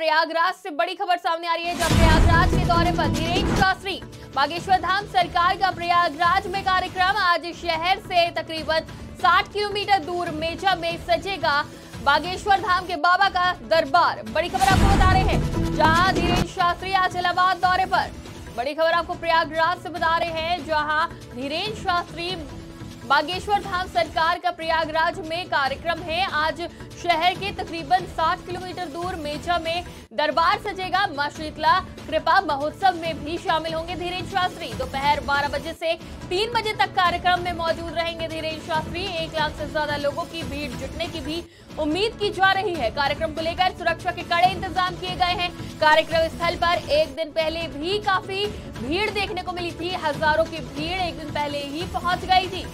प्रयागराज से बड़ी खबर सामने आ रही है जब प्रयागराज के दौरे पर धीरेन्द्र शास्त्री बागेश्वर धाम सरकार का प्रयागराज में कार्यक्रम। आज शहर से तकरीबन 60 किलोमीटर दूर मेजा में सजेगा बागेश्वर धाम के बाबा का दरबार। बड़ी खबर आपको बता रहे हैं, जहाँ धीरेन्द्र शास्त्री आज इलाहाबाद दौरे पर। बड़ी खबर आपको प्रयागराज से बता रहे हैं, जहाँ धीरेन्द्र शास्त्री बागेश्वर धाम सरकार का प्रयागराज में कार्यक्रम है। आज शहर के तकरीबन 60 किलोमीटर दूर मेजा में दरबार सजेगा माँ शीतला। कृपा महोत्सव में भी शामिल होंगे धीरेन्द्र शास्त्री। दोपहर 12 बजे से 3 बजे तक कार्यक्रम में मौजूद रहेंगे धीरेन्द्र शास्त्री। एक लाख से ज़्यादा लोगों की भीड़ जुटने की भी उम्मीद की जा रही है। कार्यक्रम को लेकर सुरक्षा के कड़े इंतज़ाम किए गए हैं। कार्यक्रम स्थल पर एक दिन पहले भी काफ़ी भीड़ देखने को मिली थी। हज़ारों की भीड़ एक दिन पहले ही पहुँच गई थी।